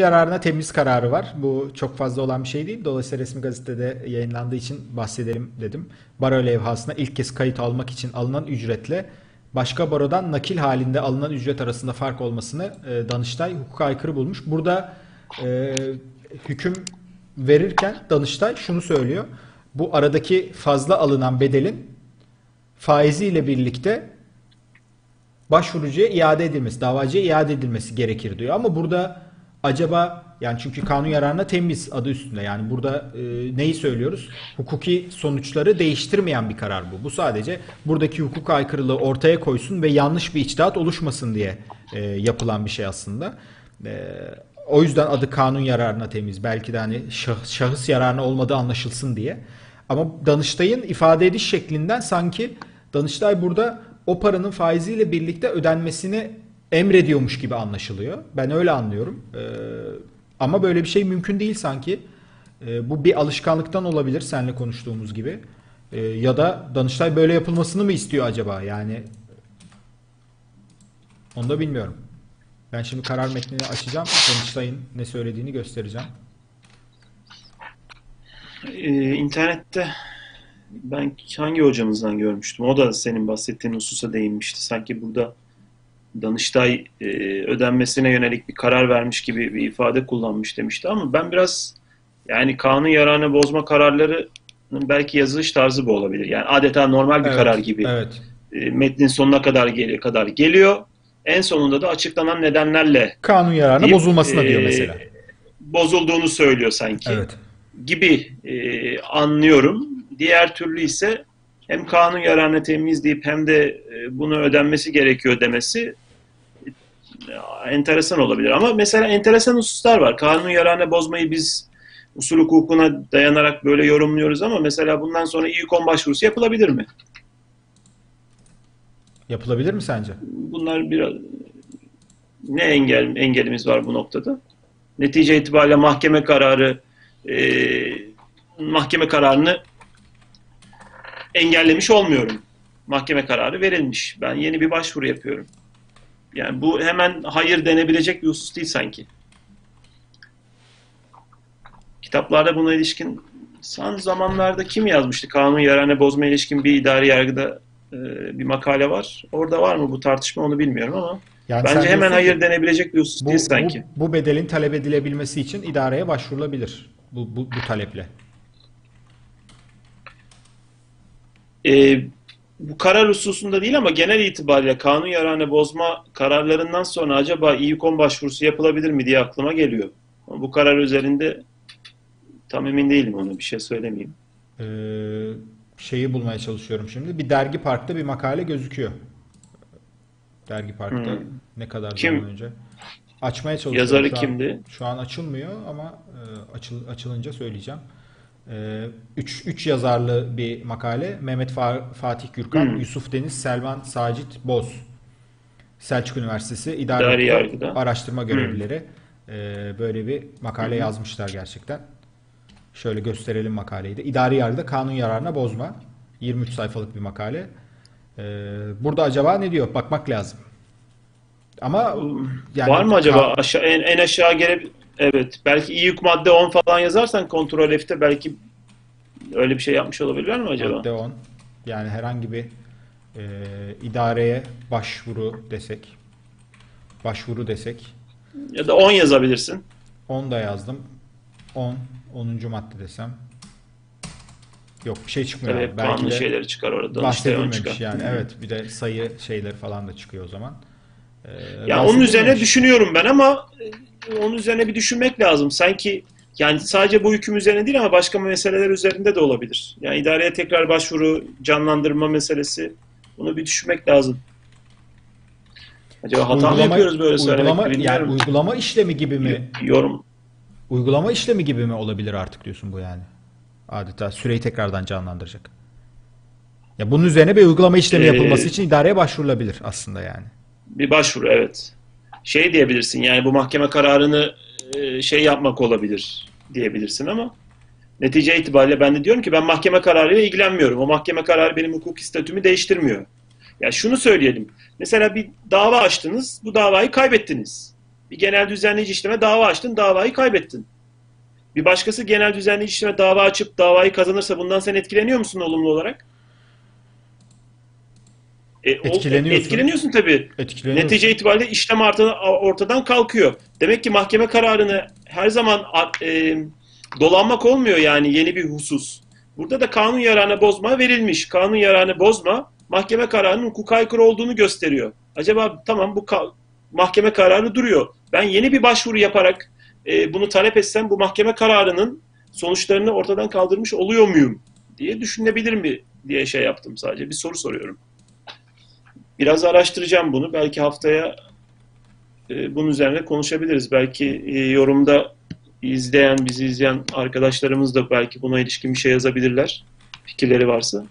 yararına temiz kararı var. Bu çok fazla olan bir şey değil. Dolayısıyla resmi gazetede yayınlandığı için bahsedelim dedim. Baro levhasına ilk kez kayıt almak için alınan ücretle başka barodan nakil halinde alınan ücret arasında fark olmasını e, Danıştay hukuka aykırı bulmuş. Burada e, hüküm verirken Danıştay şunu söylüyor. Bu aradaki fazla alınan bedelin faiziyle birlikte başvurucuya iade edilmesi, davacıya iade edilmesi gerekir diyor. Ama burada acaba yani çünkü kanun yararına temiz adı üstünde. Yani burada e, neyi söylüyoruz? Hukuki sonuçları değiştirmeyen bir karar bu. Bu sadece buradaki hukuk aykırılığı ortaya koysun ve yanlış bir içtihat oluşmasın diye e, yapılan bir şey aslında. E, o yüzden adı kanun yararına temiz. Belki de hani şah, şahıs yararına olmadığı anlaşılsın diye. Ama Danıştay'ın ifade ediş şeklinden sanki Danıştay burada o paranın faiziyle birlikte ödenmesini emrediyormuş gibi anlaşılıyor. Ben öyle anlıyorum. Ee, ama böyle bir şey mümkün değil sanki. Ee, bu bir alışkanlıktan olabilir seninle konuştuğumuz gibi. Ee, ya da Danıştay böyle yapılmasını mı istiyor acaba? Yani onu da bilmiyorum. Ben şimdi karar metnini açacağım. Danıştay'ın ne söylediğini göstereceğim. Ee, internette ben hangi hocamızdan görmüştüm? O da senin bahsettiğin hususa değinmişti. Sanki burada Danıştay e, ödenmesine yönelik bir karar vermiş gibi bir ifade kullanmış demişti ama ben biraz yani kanun yararını bozma kararları belki yazılış tarzı bu olabilir. Yani adeta normal bir Evet, karar gibi. evet. E, metnin sonuna kadar geliyor, kadar geliyor. En sonunda da açıklanan nedenlerle Kanun yararına deyip, bozulmasına diyor e, mesela. Bozulduğunu söylüyor sanki Evet. gibi e, anlıyorum. Diğer türlü ise hem kanun yararına temiz deyip hem de e, bunu ödenmesi gerekiyor demesi e, enteresan olabilir. Ama mesela enteresan hususlar var. Kanun yararına bozmayı biz usul hukukuna dayanarak böyle yorumluyoruz ama mesela bundan sonra İYİKON başvurusu yapılabilir mi? Yapılabilir mi sence? Bunlar biraz ne engel engelimiz var bu noktada? Netice itibariyle mahkeme kararı e, mahkeme kararını engellemiş olmuyorum. Mahkeme kararı verilmiş. Ben yeni bir başvuru yapıyorum. Yani bu hemen hayır denebilecek bir husus değil sanki. Kitaplarda buna ilişkin son zamanlarda kim yazmıştı? Kanun yararına bozma ilişkin bir idari yargıda e, bir makale var. Orada var mı bu tartışma onu bilmiyorum ama Yani bence hemen hayır denebilecek bir husus bu, değil bu, sanki. bu bedelin talep edilebilmesi için idareye başvurulabilir. Bu, bu, bu taleple. E, bu karar hususunda değil ama genel itibariyle kanun yararına bozma kararlarından sonra acaba İYİKON başvurusu yapılabilir mi diye aklıma geliyor. Ama bu karar üzerinde tam emin değilim ona bir şey söylemeyeyim. Ee, şeyi bulmaya çalışıyorum şimdi. Bir dergi parkta bir makale gözüküyor. Dergi parkta Hmm. ne kadar Kim? zaman önce. Açmaya çalışıyorum. Yazarı şu an. kimdi? Şu an açılmıyor ama e, açıl, açılınca söyleyeceğim. 3 3 yazarlı bir makale. Mehmet Fa- Fatih Gürkan, Hmm. Yusuf Deniz, Selvan Sacit Boz. Selçuk Üniversitesi İdari Yargıda. Araştırma Görevlileri. E, böyle bir makale yazmışlar gerçekten. Şöyle gösterelim makaleyi de. İdari yargıda kanun yararına bozma. 23 sayfalık bir makale. Ee, burada acaba ne diyor? Bakmak lazım. Ama yani Var mı acaba aşağı, en, en aşağı gelip evet belki İYİK madde 10 falan yazarsan kontrol F'te belki öyle bir şey yapmış olabilirler mi acaba? madde 10. Yani herhangi bir e, idareye başvuru desek. Başvuru desek. Ya da 10 yazabilirsin. 10 da yazdım. 10. 10. madde desem. Yok bir şey çıkmıyor. Abi. Belki de şeyleri çıkar orada. Danıştay 10 bahsedilmemiş çıkar. yani. Evet bir de sayı şeyleri falan da çıkıyor o zaman. Ee, Ya onun bahsedilmemiş. üzerine düşünüyorum ben ama onun üzerine bir düşünmek lazım. Sanki yani sadece bu hüküm üzerine değil ama başka meseleler üzerinde de olabilir. Yani idareye tekrar başvuru, canlandırma meselesi bunu bir düşünmek lazım. Acaba hata mı yapıyoruz böyle söylemek uygulama, yani bilmiyorum. uygulama işlemi gibi mi? Yorum. Uygulama işlemi gibi mi olabilir artık diyorsun bu yani? Adeta süreyi tekrardan canlandıracak. Ya bunun üzerine bir uygulama işlemi Ee, yapılması için idareye başvurulabilir aslında yani. Bir başvuru evet. Şey diyebilirsin yani bu mahkeme kararını e, şey yapmak olabilir diyebilirsin ama netice itibariyle ben de diyorum ki ben mahkeme kararıyla ilgilenmiyorum. O mahkeme kararı benim hukuki statümü değiştirmiyor. Ya şunu söyleyelim. Mesela bir dava açtınız, bu davayı kaybettiniz. Bir genel düzenleyici işleme dava açtın, davayı kaybettin. Bir başkası genel düzenleyici işleme dava açıp davayı kazanırsa bundan sen etkileniyor musun olumlu olarak? E, Etkileniyorsun. Etkileniyorsun tabii. Etkileniyor. Netice itibariyle işlem ortadan, kalkıyor. Demek ki mahkeme kararını her zaman e, dolanmak olmuyor yani yeni bir husus. Burada da kanun yararına bozma verilmiş. Kanun yararını bozma mahkeme kararının hukuka aykırı olduğunu gösteriyor. Acaba tamam bu ka- mahkeme kararı duruyor. Ben yeni bir başvuru yaparak e, bunu talep etsem bu mahkeme kararının sonuçlarını ortadan kaldırmış oluyor muyum diye düşünebilir mi diye şey yaptım sadece. Bir soru soruyorum. Biraz araştıracağım bunu. Belki haftaya e, bunun üzerine konuşabiliriz. Belki e, yorumda izleyen, bizi izleyen arkadaşlarımız da belki buna ilişkin bir şey yazabilirler. Fikirleri varsa.